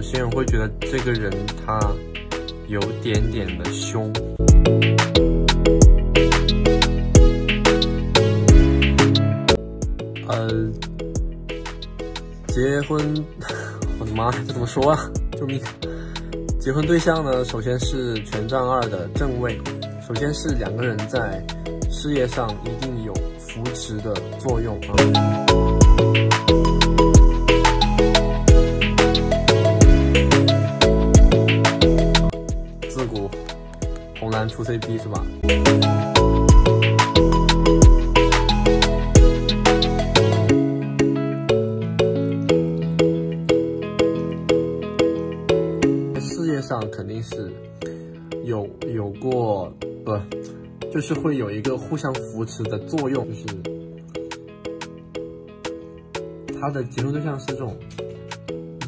有些人会觉得这个人他有点点的凶。呃，结婚，我的妈，这怎么说啊？救命！结婚对象呢，首先是权杖二的正位，首先是两个人在事业上一定有扶持的作用啊。出 CP 是吧？事业上肯定是有有过不，就是会有一个互相扶持的作用，就是他的结婚对象是这种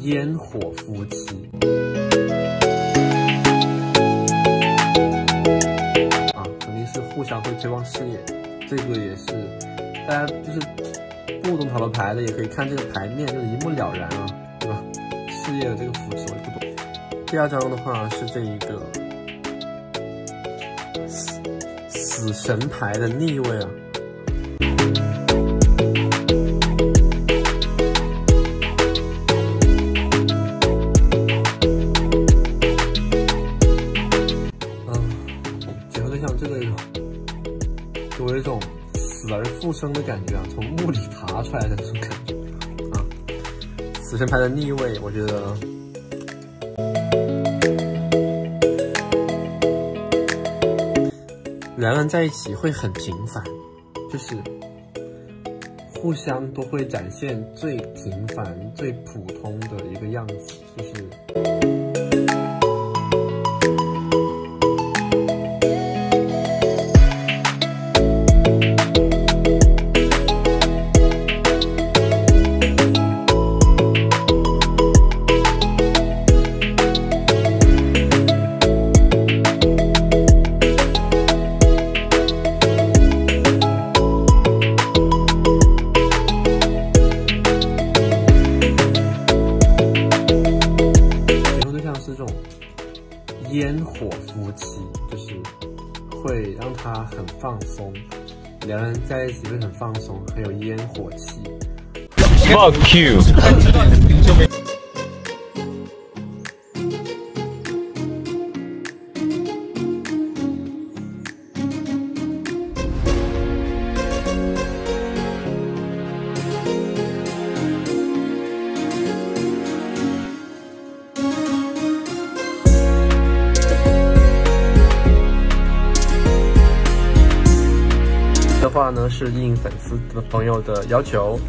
烟火夫妻会推广事业，这个也是大家就是不懂塔罗牌的也可以看这个牌面，就是一目了然啊，对吧？事业的这个扶持我也不懂。第二张的话是这一个死死神牌的逆位啊。嗯，结合对象这个给我一种死而复生的感觉啊，从墓里爬出来的这种感觉啊。死神牌的逆位，我觉得。两个人在一起会很平凡，就是互相都会展现最平凡、最普通的一个样子，就是。这种烟火夫妻，就是会让他很放松，两个人在一起会很放松，很有烟火气。Fuck you！呢，是应粉丝的朋友的要求，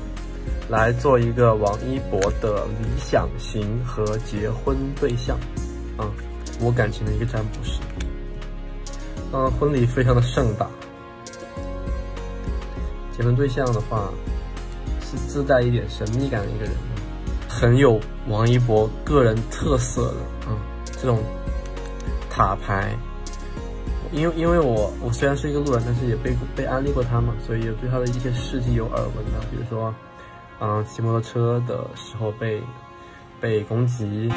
来做一个王一博的理想型和结婚对象。啊，我感情的一个占卜师。嗯，婚礼非常的盛大。结婚对象的话，是自带一点神秘感的一个人，很有王一博个人特色的啊，这种塔牌。因为因为我我虽然是一个路人，但是也被被安利过他嘛，所以对他的一些事迹有耳闻的，比如说，嗯、骑摩托车的时候被被攻击，